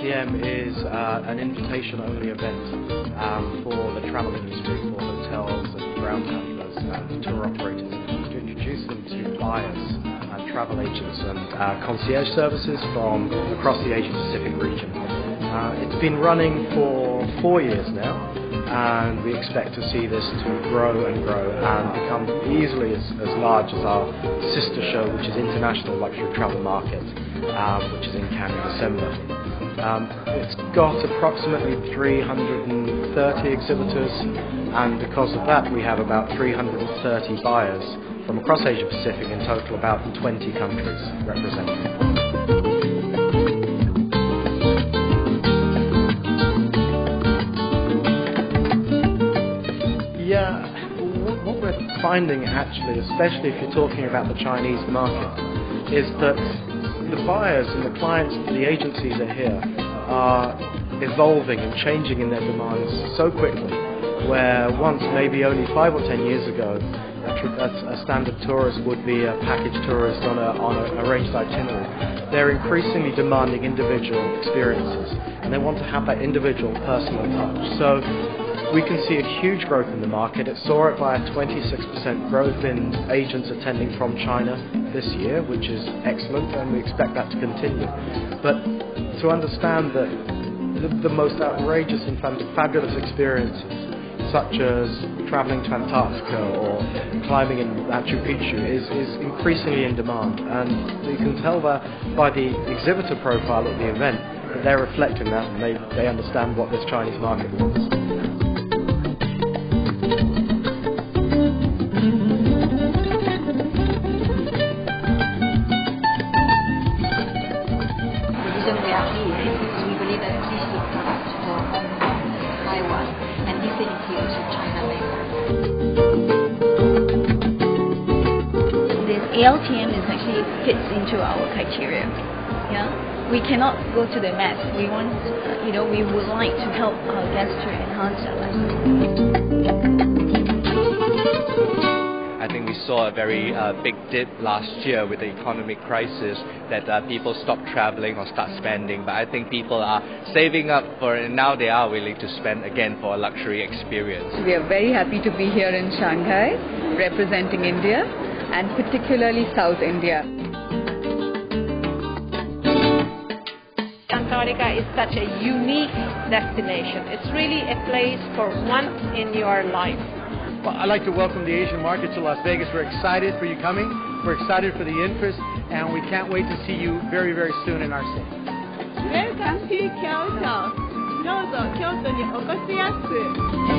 ALTM is uh, an invitation-only event um, for the travel industry, for hotels and ground handlers and tour operators, to introduce them to buyers and travel agents and uh, concierge services from across the Asia-Pacific region. Uh, it's been running for four years now, and we expect to see this to grow and grow and become easily as, as large as our sister show, which is International Luxury Travel Market, um, which is in Cannes in December. Um, it's got approximately 330 exhibitors, and because of that, we have about 330 buyers from across Asia Pacific, in total about 20 countries represented. Yeah, what we're finding actually, especially if you're talking about the Chinese market, is that the buyers and the clients, the agencies are here, are evolving and changing in their demands so quickly. Where once, maybe only five or ten years ago, a, a, standard tourist would be a package tourist on a on a arranged itinerary. They're increasingly demanding individual experiences, and they want to have that individual personal touch. So we can see a huge growth in the market. It saw it by a 26% growth in agents attending from China this year, which is excellent, and we expect that to continue. But to understand that the, the most outrageous and fabulous experiences, such as traveling to Antarctica or climbing in Machu Picchu, is, is increasingly in demand. And you can tell that by the exhibitor profile at the event that they're reflecting that and they, they understand what this Chinese market wants. ALTM is actually fits into our criteria. Yeah, we cannot go to the max. We want, uh, you know, we would like to help our guests to enhance their lifestyle. I think we saw a very uh, big dip last year with the economic crisis that uh, people stopped traveling or start spending. But I think people are saving up for it, and now they are willing to spend again for a luxury experience. We are very happy to be here in Shanghai representing India and particularly South India. Antarctica is such a unique destination. It's really a place for once in your life. Well, I'd like to welcome the Asian market to Las Vegas. We're excited for you coming. We're excited for the interest, and we can't wait to see you very, very soon in our city. Welcome to Kyoto. どうぞ京都にお越しやす。